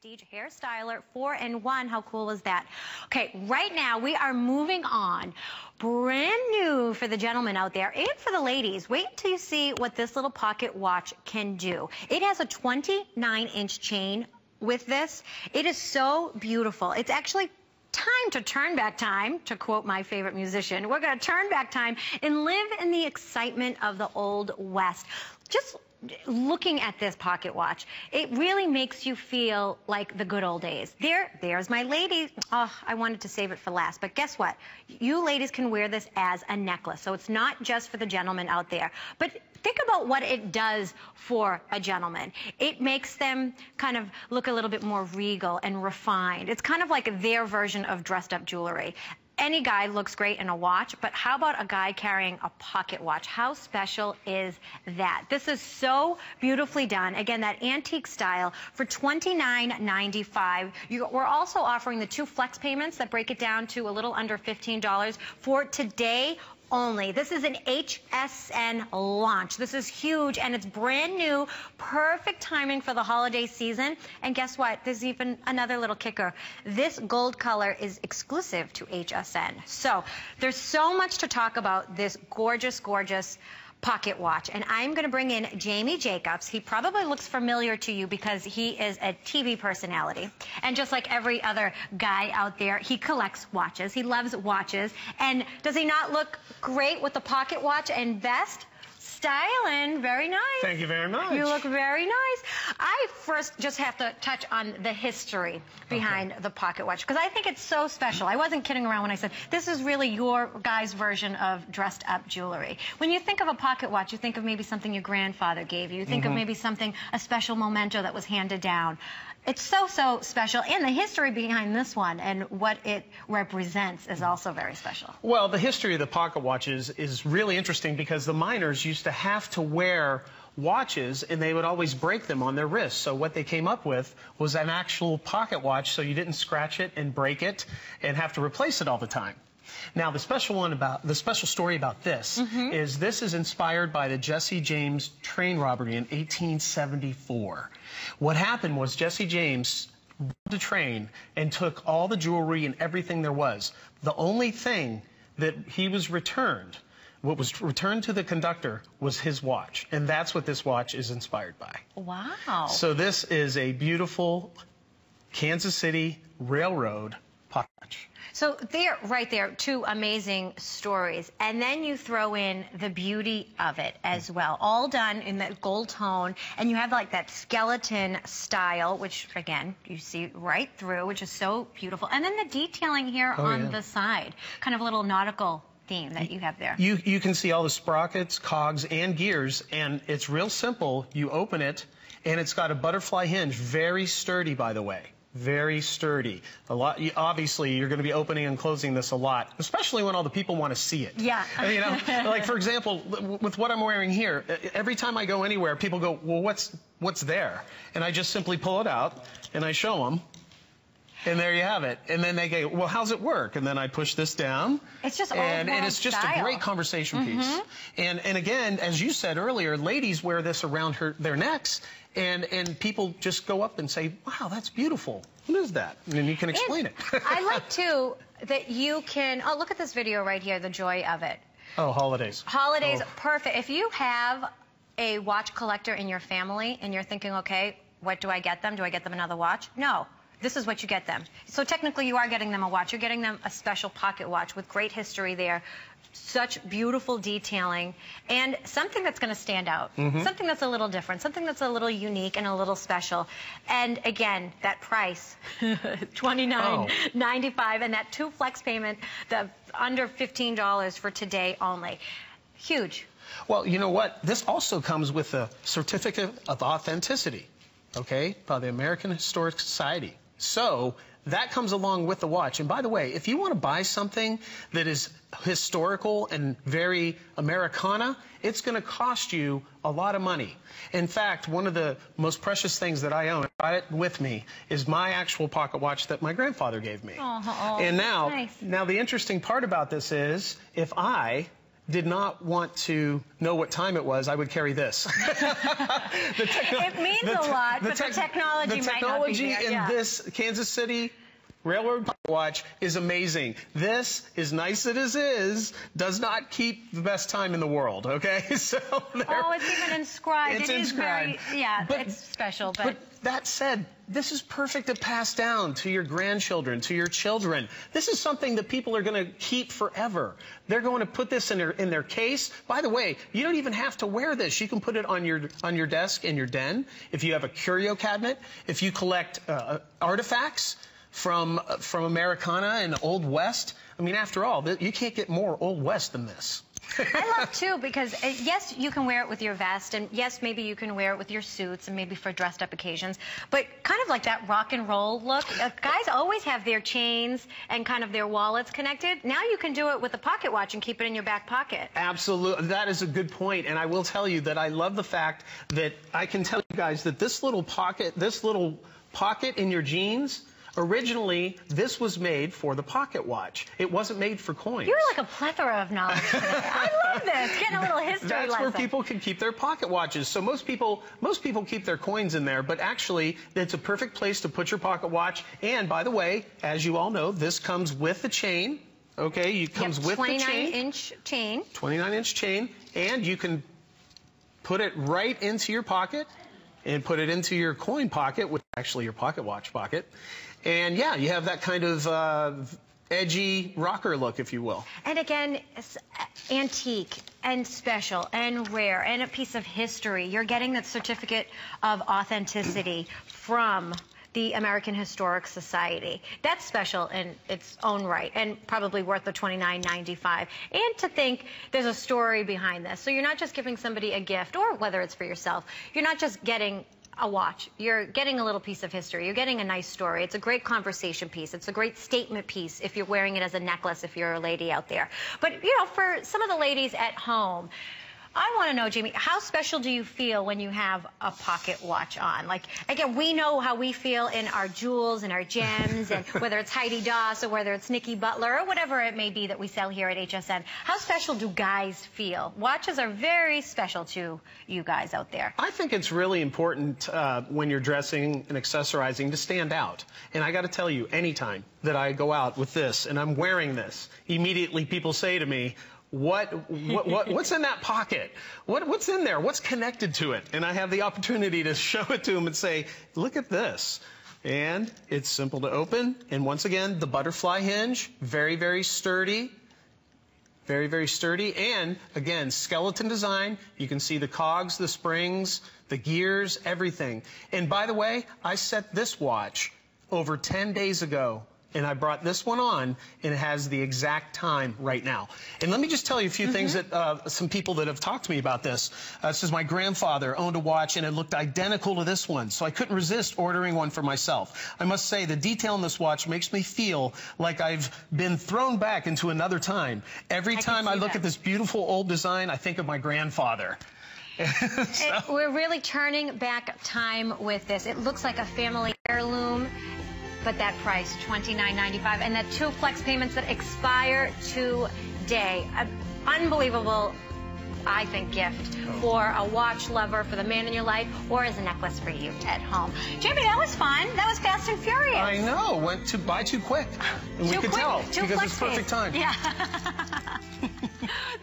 Prestige Hair Styler 4-in-1. How cool is that? Okay, right now we are moving on. Brand new for the gentlemen out there and for the ladies. Wait until you see what this little pocket watch can do. It has a 29-inch chain with this. It is so beautiful. It's actually time to turn back time, to quote my favorite musician. We're going to turn back time and live in the excitement of the Old West. Just looking at this pocket watch, it really makes you feel like the good old days. There, there's my lady. Oh, I wanted to save it for last, but guess what? You ladies can wear this as a necklace, so it's not just for the gentlemen out there. But think about what it does for a gentleman. It makes them kind of look a little bit more regal and refined. It's kind of like their version of dressed up jewelry any guy looks great in a watch, but how about a guy carrying a pocket watch? How special is that? This is so beautifully done. Again, that antique style for $29.95. We're also offering the two flex payments that break it down to a little under $15 for today only. This is an HSN launch. This is huge and it's brand new, perfect timing for the holiday season. And guess what? There's even another little kicker. This gold color is exclusive to HSN. So there's so much to talk about this gorgeous, gorgeous pocket watch. And I'm going to bring in Jamie Jacobs. He probably looks familiar to you because he is a TV personality. And just like every other guy out there, he collects watches. He loves watches. And does he not look great with the pocket watch and vest? styling. Very nice. Thank you very much. You look very nice. I first just have to touch on the history behind okay. the pocket watch because I think it's so special. I wasn't kidding around when I said this is really your guy's version of dressed up jewelry. When you think of a pocket watch, you think of maybe something your grandfather gave you. You think mm -hmm. of mm-hmm. maybe something, a special memento that was handed down. It's so, so special. And the history behind this one and what it represents is also very special. Well, the history of the pocket watches is really interesting because the miners used to have to wear watches and they would always break them on their wrists. So what they came up with was an actual pocket watch so you didn't scratch it and break it and have to replace it all the time. Now, the special one about the special story about this mm -hmm. is this is inspired by the Jesse James train robbery in 1874. What happened was Jesse James robbed a train and took all the jewelry and everything there was. The only thing that he was returned what was returned to the conductor was his watch, and that's what this watch is inspired by. Wow. So this is a beautiful Kansas City Railroad pocket watch. So there, right there, two amazing stories. And then you throw in the beauty of it as well, all done in that gold tone. And you have like that skeleton style, which again, you see right through, which is so beautiful. And then the detailing here oh, on yeah. the side, kind of a little nautical theme that you have there. You, you can see all the sprockets, cogs, and gears, and it's real simple. You open it, and it's got a butterfly hinge, very sturdy, by the way very sturdy. A lot. Obviously, you're going to be opening and closing this a lot, especially when all the people want to see it. Yeah. you know, like for example, with what I'm wearing here, every time I go anywhere, people go, "Well, what's what's there?" And I just simply pull it out and I show them. And there you have it. And then they go, well, how's it work? And then I push this down. It's just and, and it's just style. a great conversation mm -hmm. piece. And and again, as you said earlier, ladies wear this around her their necks, and and people just go up and say, wow, that's beautiful. What is that? And you can explain and it. I like too that you can. Oh, look at this video right here. The joy of it. Oh, holidays. Holidays, oh. perfect. If you have a watch collector in your family and you're thinking, okay, what do I get them? Do I get them another watch? No this is what you get them. So technically you are getting them a watch. You're getting them a special pocket watch with great history there, such beautiful detailing, and something that's going to stand out. Mm -hmm. Something that's a little different, something that's a little unique and a little special. And again, that price, $29.95, oh. and that two flex payment, the under $15 for today only. Huge. Well, you know what? This also comes with a certificate of authenticity, okay, by the American Historic Society. So that comes along with the watch. And by the way, if you want to buy something that is historical and very Americana, it's going to cost you a lot of money. In fact, one of the most precious things that I own, I brought it with me, is my actual pocket watch that my grandfather gave me. Oh, and now, nice. now the interesting part about this is, if I did not want to know what time it was, I would carry this. it means a lot, but the technology, the technology in yeah. this Kansas City Railroad Watch is amazing. This, as nice as it is, does not keep the best time in the world, okay? So Oh, it's even inscribed. It's it inscribed. Very, yeah, but, it's special. But, but that said, this is perfect to pass down to your grandchildren, to your children. This is something that people are going to keep forever. They're going to put this in their in their case. By the way, you don't even have to wear this. You can put it on your on your desk in your den. If you have a curio cabinet, if you collect uh, artifacts, from from Americana and Old West. I mean, after all, you can't get more Old West than this. I love too because uh, yes, you can wear it with your vest, and yes, maybe you can wear it with your suits, and maybe for dressed up occasions. But kind of like that rock and roll look. Uh, guys always have their chains and kind of their wallets connected. Now you can do it with a pocket watch and keep it in your back pocket. Absolutely, that is a good point, and I will tell you that I love the fact that I can tell you guys that this little pocket, this little pocket in your jeans Originally, this was made for the pocket watch. It wasn't made for coins. You're like a plethora of knowledge. I love this. Getting a little history That's lesson. where people can keep their pocket watches. So most people, most people keep their coins in there, but actually, it's a perfect place to put your pocket watch. And by the way, as you all know, this comes with the chain. Okay, it comes yep, with the chain. 29 inch chain. 29 inch chain, and you can put it right into your pocket and put it into your coin pocket, which is actually your pocket watch pocket. And yeah, you have that kind of uh, edgy rocker look, if you will. And again, antique and special and rare and a piece of history. You're getting that certificate of authenticity from the American Historic Society. That's special in its own right and probably worth the $29.95. And to think there's a story behind this. So you're not just giving somebody a gift or whether it's for yourself, you're not just getting a watch. You're getting a little piece of history. You're getting a nice story. It's a great conversation piece. It's a great statement piece if you're wearing it as a necklace, if you're a lady out there. But, you know, for some of the ladies at home, I want to know, Jamie, how special do you feel when you have a pocket watch on? Like, again, we know how we feel in our jewels and our gems, and whether it's Heidi Daus or whether it's Nicky Butler or whatever it may be that we sell here at HSN. How special do guys feel? Watches are very special to you guys out there. I think it's really important uh, when you're dressing and accessorizing to stand out. And I got to tell you, anytime that I go out with this and I'm wearing this, immediately people say to me, what, what, what, what's in that pocket? What, what's in there? What's connected to it? And I have the opportunity to show it to them and say, look at this. And it's simple to open. And once again, the butterfly hinge, very, very sturdy. Very, very sturdy. And again, skeleton design. You can see the cogs, the springs, the gears, everything. And by the way, I set this watch over 10 days ago and I brought this one on, and it has the exact time right now. And let me just tell you a few mm -hmm. things mm-hmm. that uh, some people that have talked to me about this. Uh, says my grandfather owned a watch, and it looked identical to this one, so I couldn't resist ordering one for myself. I must say, the detail in this watch makes me feel like I've been thrown back into another time. Every I time I look that. at this beautiful old design, I think of my grandfather. so. it, we're really turning back time with this. It looks like a family heirloom but that price, $29.95, and that two flex payments that expire today. An unbelievable I think, gift for a watch lover, for the man in your life, or as a necklace for you at home. Jamie, that was fun. That was fast and furious. I know. Went to buy too quick. And too we could quick. tell because it's perfect time. Yeah.